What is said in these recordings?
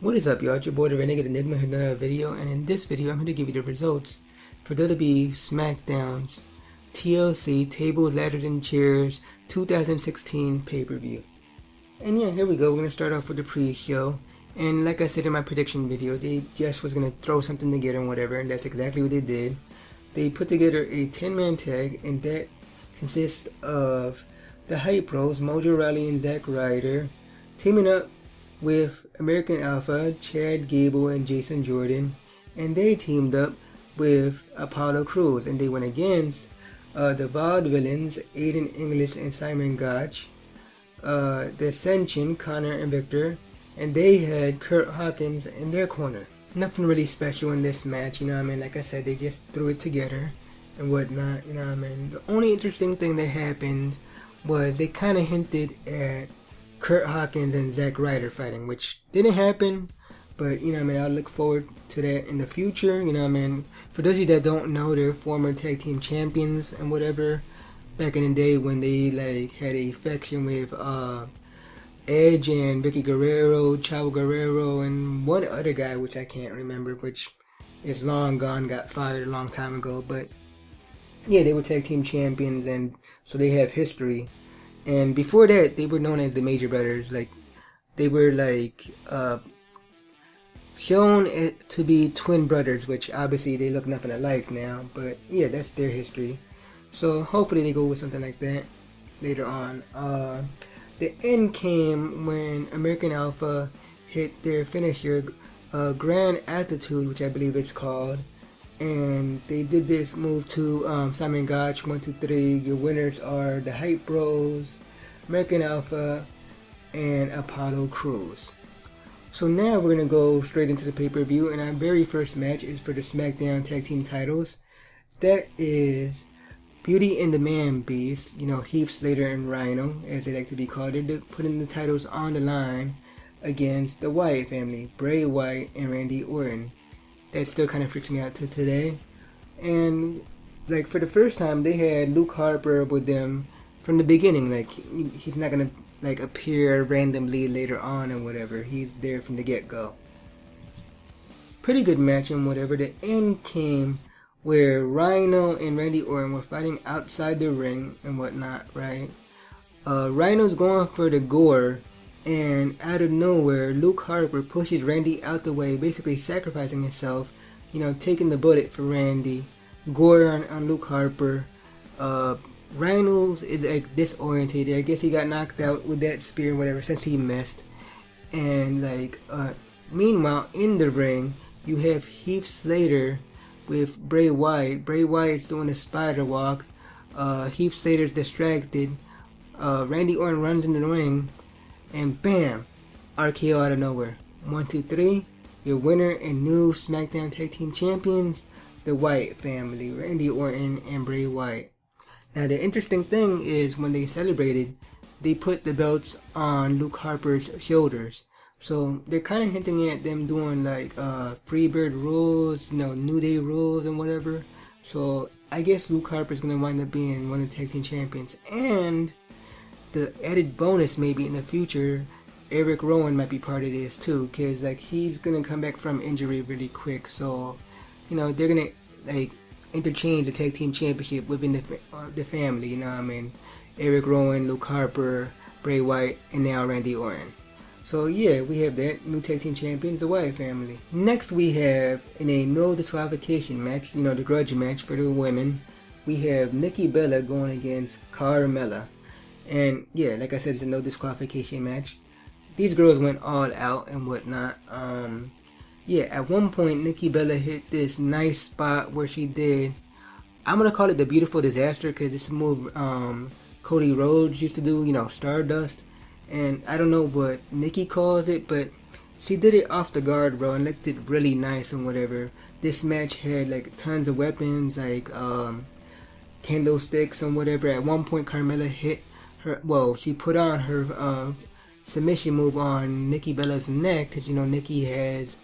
What is up y'all, it's your boy the Renegade Enigma here another video and in this video I'm going to give you the results for WWE SmackDown's TLC Tables, Ladders, and Chairs 2016 pay-per-view. And yeah, here we go, we're going to start off with the pre-show and like I said in my prediction video, they just was going to throw something together and whatever and that's exactly what they did. They put together a 10-man tag and that consists of the Hype Bros, Mojo Rawley and Zack Ryder teaming up with American Alpha, Chad Gable, and Jason Jordan, and they teamed up with Apollo Crews, and they went against uh, the Vaudevillains, Aiden English and Simon Gotch, uh, the Ascension, Connor and Victor, and they had Kurt Hawkins in their corner. Nothing really special in this match, you know what I mean? Like I said, they just threw it together and whatnot, you know what I mean? The only interesting thing that happened was they kind of hinted at Kurt Hawkins and Zack Ryder fighting, which didn't happen. But you know, I mean, I look forward to that in the future. You know, I mean, for those of you that don't know, they're former tag team champions and whatever. Back in the day when they like had a faction with uh, Edge and Vickie Guerrero, Chavo Guerrero, and one other guy which I can't remember, which is long gone, got fired a long time ago. But yeah, they were tag team champions, and so they have history. And before that, they were known as the Major Brothers. Like, they were like uh, shown to be twin brothers, which obviously they look nothing alike now. But yeah, that's their history. So hopefully they go with something like that later on. Uh, the end came when American Alpha hit their finisher, uh, Grand Amplitude, which I believe it's called. And they did this move to um, Simon Gotch, 1, 2, 3. Your winners are the Hype Bros, American Alpha, and Apollo Crews. So now we're going to go straight into the pay-per-view. And our very first match is for the SmackDown Tag Team titles. That is Beauty and the Man Beast, you know, Heath Slater and Rhino, as they like to be called. They're putting the titles on the line against the Wyatt family, Bray Wyatt and Randy Orton that still kind of freaks me out to today. And like for the first time, they had Luke Harper with them from the beginning. Like he's not gonna like appear randomly later on and whatever. He's there from the get go. Pretty good match and whatever. The end came where Rhino and Randy Orton were fighting outside the ring and whatnot, right? Uh, Rhino's going for the gore and out of nowhere, Luke Harper pushes Randy out the way, basically sacrificing himself, you know, taking the bullet for Randy. Gore on, on Luke Harper. Uh, Reynolds is like disorientated. I guess he got knocked out with that spear, whatever, since he missed. And like, uh, meanwhile, in the ring, you have Heath Slater with Bray Wyatt. Bray Wyatt's doing a spider walk. Uh, Heath Slater's distracted. Uh, Randy Orton runs in the ring and bam, RKO out of nowhere. One, two, three. Your winner and new SmackDown Tag Team Champions, the Wyatt family, Randy Orton and Bray Wyatt. Now the interesting thing is when they celebrated, they put the belts on Luke Harper's shoulders. So they're kind of hinting at them doing like uh, Freebird rules, you know, New Day rules and whatever. So I guess Luke Harper's gonna wind up being one of the tag team champions, and the added bonus maybe in the future, Eric Rowan might be part of this too, cause like he's gonna come back from injury really quick. So, you know, they're gonna like interchange the tag team championship within the uh, the family. You know, what I mean, Eric Rowan, Luke Harper, Bray Wyatt, and now Randy Orton. So yeah, we have that new tag team champions, the Wyatt family. Next, we have in a no disqualification match, you know, the grudge match for the women. We have Nikki Bella going against Carmella. And yeah, like I said, it's a no disqualification match. These girls went all out and whatnot. Um, yeah, at one point, Nikki Bella hit this nice spot where she did. I'm gonna call it the beautiful disaster because it's a move um, Cody Rhodes used to do. You know, Stardust. And I don't know what Nikki calls it, but she did it off the guard, bro, and looked it really nice and whatever. This match had like tons of weapons, like um, candlesticks and whatever. At one point, Carmella hit her well, she put on her uh, submission move on Nikki Bella's neck because you know Nikki has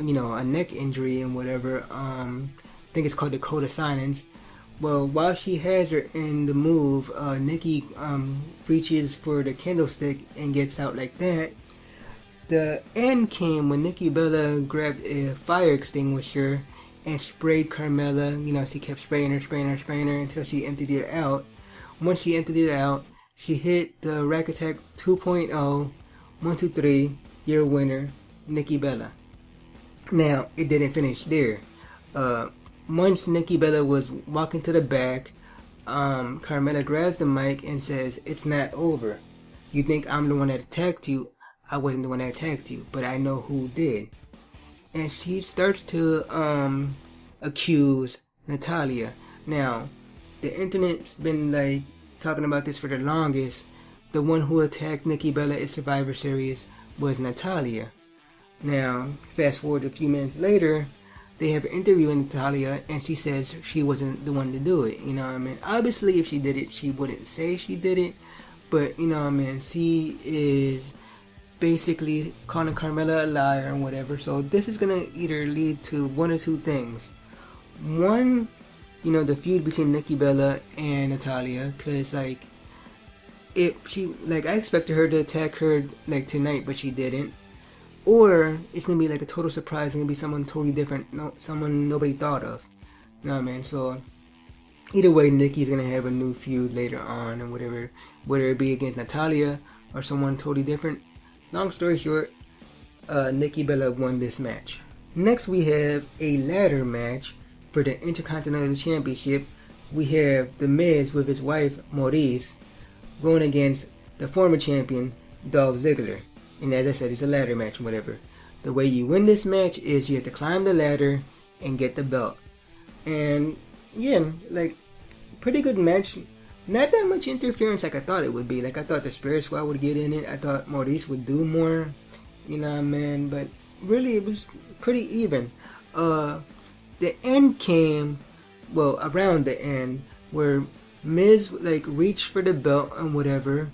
you know a neck injury and whatever. Um, I think it's called the code of silence. Well, while she has her in the move, uh, Nikki um, reaches for the candlestick and gets out like that. The end came when Nikki Bella grabbed a fire extinguisher and sprayed Carmella. You know, she kept spraying her, spraying her, spraying her until she emptied it out. Once she emptied it out, she hit the Rack Attack 2.0, 1, 2, 3, your winner, Nikki Bella. Now, it didn't finish there. Uh, once Nikki Bella was walking to the back, um, Carmella grabs the mic and says, It's not over. You think I'm the one that attacked you? I wasn't the one that attacked you, but I know who did. And she starts to um, accuse Natalya. Now, the internet's been like talking about this for the longest. The one who attacked Nikki Bella at Survivor Series was Natalya. Now, fast forward a few minutes later, they have an interview with Natalya, and she says she wasn't the one to do it. You know what I mean? Obviously, if she did it, she wouldn't say she did it. But, you know what I mean? She is basically calling Carmella a liar and whatever. So this is gonna either lead to one or two things. One, you know, the feud between Nikki Bella and Natalya, cause like, it she like I expected her to attack her like tonight, but she didn't. Or it's gonna be like a total surprise. It's gonna be someone totally different, no, someone nobody thought of. You know what I mean? So either way, Nikki's gonna have a new feud later on, and whatever, whether it be against Natalya or someone totally different. Long story short, uh, Nikki Bella won this match. Next, we have a ladder match for the Intercontinental Championship. We have The Miz with his wife Maryse going against the former champion Dolph Ziggler. And as I said, it's a ladder match, whatever. The way you win this match is you have to climb the ladder and get the belt. And yeah, like pretty good match. Not that much interference like I thought it would be. Like I thought the Spirit Squad would get in it. I thought Maryse would do more. You know what I mean? But really it was pretty even. Uh the end came well around the end where Miz like reached for the belt and whatever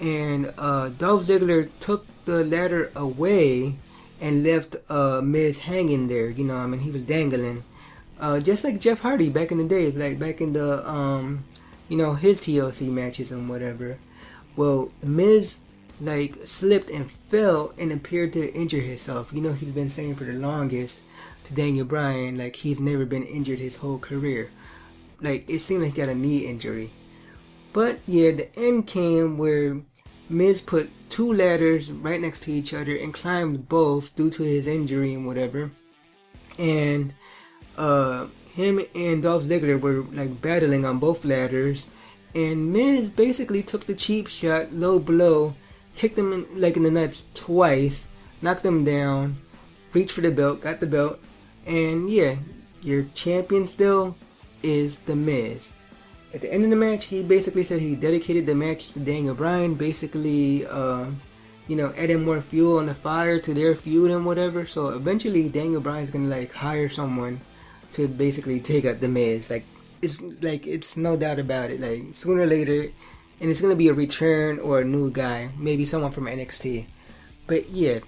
and uh Dolph Ziggler took the ladder away and left uh Miz hanging there, you know, I mean he was dangling. Uh just like Jeff Hardy back in the day, like back in the um you know, his TLC matches and whatever. Well, Miz like slipped and fell and appeared to injure himself. You know, he's been saying for the longest to Daniel Bryan like he's never been injured his whole career. Like it seemed like he got a knee injury. But yeah, the end came where Miz put two ladders right next to each other and climbed both due to his injury and whatever. And uh, him and Dolph Ziggler were like battling on both ladders. And Miz basically took the cheap shot, low blow, kicked him in, like in the nuts twice, knocked him down, reached for the belt, got the belt, and yeah, your champion still is The Miz. At the end of the match, he basically said he dedicated the match to Daniel Bryan, basically, uh, you know, adding more fuel on the fire to their feud and whatever. So eventually, Daniel Bryan's gonna like hire someone to basically take out The Miz. Like, it's like it's no doubt about it. Like sooner or later, and it's gonna be a return or a new guy, maybe someone from NXT. But yeah,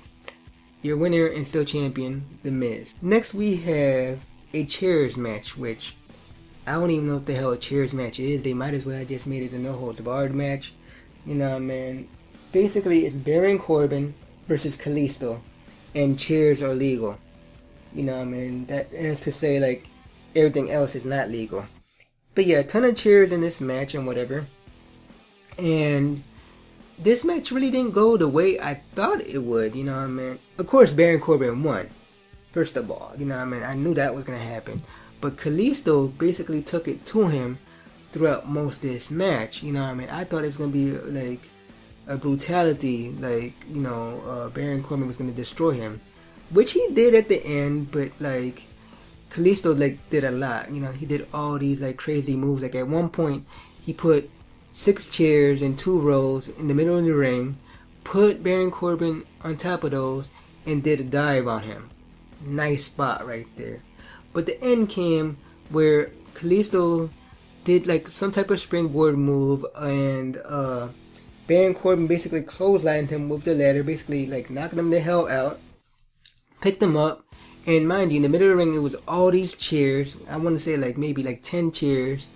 your winner and still champion, The Miz. Next, we have a chairs match, which I don't even know what the hell a chairs match is. They might as well have just made it a no holds barred match. You know, what I mean, basically it's Baron Corbin versus Kalisto, and chairs are legal. You know, what I mean, that is to say like everything else is not legal. But yeah, a ton of chairs in this match and whatever. And this match really didn't go the way I thought it would. You know, what I mean, of course Baron Corbin won. First of all, you know, what I mean, I knew that was gonna happen. But Kalisto basically took it to him throughout most of this match. You know what I mean? I thought it was going to be like a brutality, like, you know, uh, Baron Corbin was going to destroy him. Which he did at the end, but like, Kalisto like did a lot. You know, he did all these like crazy moves. Like at one point, he put six chairs in two rows in the middle of the ring, put Baron Corbin on top of those, and did a dive on him. Nice spot right there. But the end came where Kalisto did like some type of springboard move and uh Baron Corbin basically clotheslined him with the ladder, basically like knocking him the hell out, picked him up, and mind you, in the middle of the ring it was all these chairs. I want to say like maybe like 10 chairs.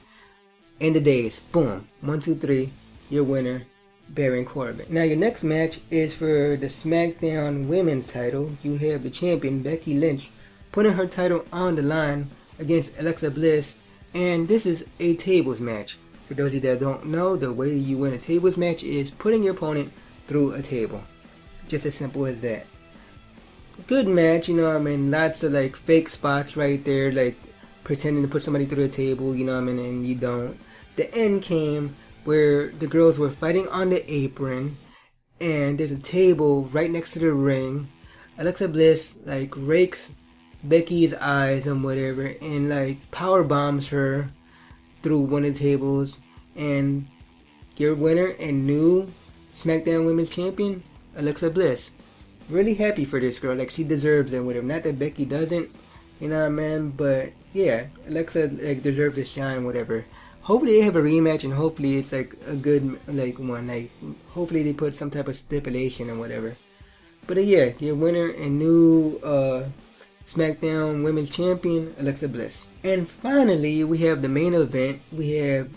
End of Days, boom, one, two, three, your winner, Baron Corbin. Now your next match is for the SmackDown Women's title. You have the champion Becky Lynch putting her title on the line against Alexa Bliss, and this is a tables match. For those of you that don't know, the way you win a tables match is putting your opponent through a table. Just as simple as that. Good match, you know I mean? Lots of like fake spots right there, like pretending to put somebody through the table, you know what I mean, and you don't. The end came where the girls were fighting on the apron, and there's a table right next to the ring. Alexa Bliss like rakes Becky's eyes and whatever, and like power bombs her through one of the tables, and your winner and new SmackDown Women's Champion, Alexa Bliss. Really happy for this girl, like she deserves it, whatever. Not that Becky doesn't, you know what I mean, but yeah, Alexa like deserves to shine, whatever. Hopefully they have a rematch, and hopefully it's like a good like one. Like hopefully they put some type of stipulation or whatever. But uh, yeah, your winner and new uh, SmackDown Women's Champion Alexa Bliss. And finally, we have the main event. We have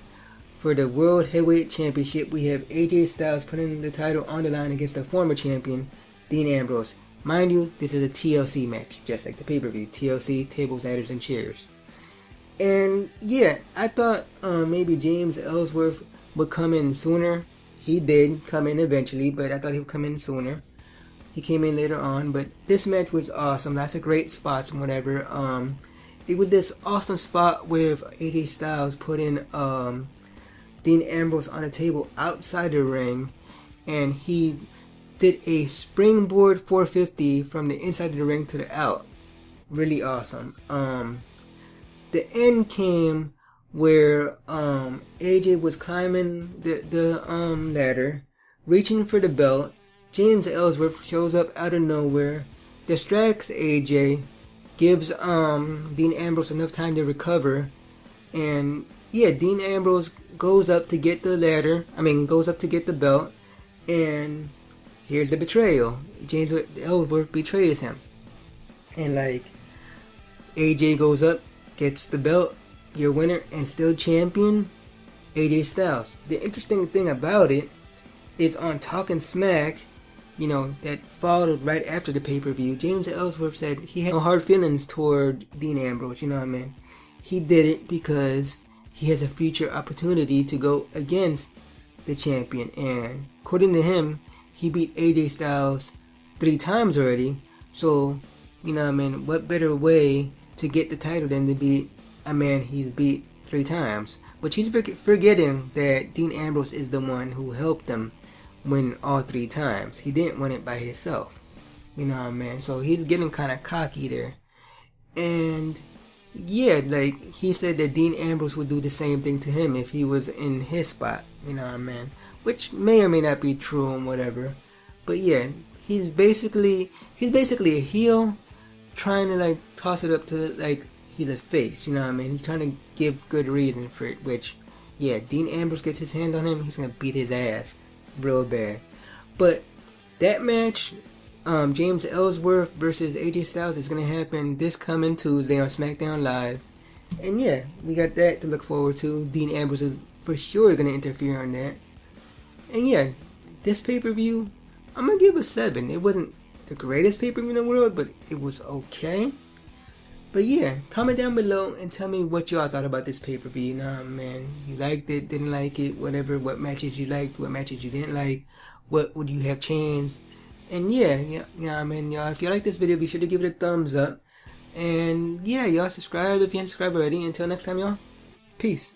for the World Heavyweight Championship, we have AJ Styles putting the title on the line against the former champion Dean Ambrose. Mind you, this is a TLC match, just like the pay-per-view. TLC, tables, ladders, and chairs. And yeah, I thought uh, maybe James Ellsworth would come in sooner. He did come in eventually, but I thought he would come in sooner. He came in later on, but this match was awesome. That's a great spot and whatever. Um, it was this awesome spot with AJ Styles putting um, Dean Ambrose on a table outside the ring, and he did a springboard 450 from the inside of the ring to the out. Really awesome. Um, the end came where um, AJ was climbing the the um, ladder, reaching for the belt. James Ellsworth shows up out of nowhere, distracts AJ, gives um, Dean Ambrose enough time to recover, and yeah, Dean Ambrose goes up to get the ladder. I mean, goes up to get the belt, and here's the betrayal. James Ellsworth betrays him, and like AJ goes up, gets the belt, your winner and still champion, AJ Styles. The interesting thing about it is on Talking Smack, you know, that followed right after the pay per view, James Ellsworth said he had no hard feelings toward Dean Ambrose, you know what I mean? He did it because he has a future opportunity to go against the champion. And according to him, he beat AJ Styles three times already. So, you know what I mean? What better way to get the title than to beat a man he's beat three times. But he's forgetting that Dean Ambrose is the one who helped him win all three times. He didn't win it by himself. You know what I mean? So he's getting kind of cocky there. And yeah, like he said that Dean Ambrose would do the same thing to him if he was in his spot. You know what I mean? Which may or may not be true and whatever. But yeah, he's basically he's basically a heel trying to like toss it up to like he's a face, you know what I mean? He's trying to give good reason for it, which yeah, Dean Ambrose gets his hands on him, he's gonna beat his ass real bad. But that match, um, James Ellsworth versus AJ Styles is gonna happen this coming Tuesday on SmackDown Live. And yeah, we got that to look forward to. Dean Ambrose is for sure gonna interfere on that. And yeah, this pay per view, I'm gonna give a seven. It wasn't the greatest pay per view in the world, but it was okay. But yeah, comment down below and tell me what y'all thought about this pay per view. Nah, man, you liked it, didn't like it, whatever. What matches you liked, what matches you didn't like, what would you have changed? And yeah, yeah, yeah. I mean, y'all, if you like this video, be sure to give it a thumbs up. And yeah, y'all subscribe if you haven't subscribed already. Until next time, y'all. Peace.